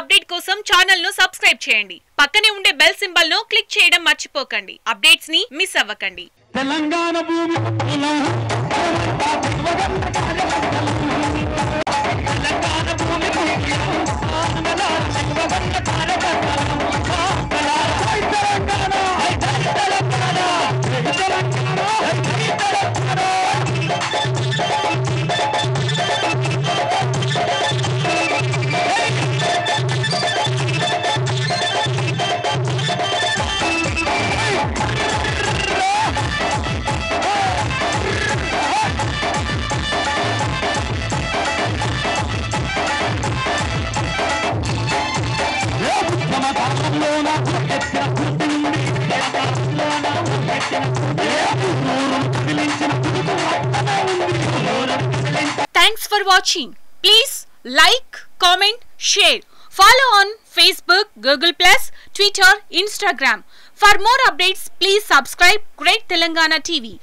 Update కోసం ఛానల్ను subscribe చేయండి. పక్కనే ఉండే బెల్ సింబల్ను క్లిక్ చేయడం మర్చిపోకండి. అప్డేట్స్ని మిస్ అవ్వకండి. తెలంగాణ భూమి Thanks for watching. Please like, comment, share. Follow on Facebook, Google+, Twitter, Instagram. For more updates, please subscribe Great Telangana TV.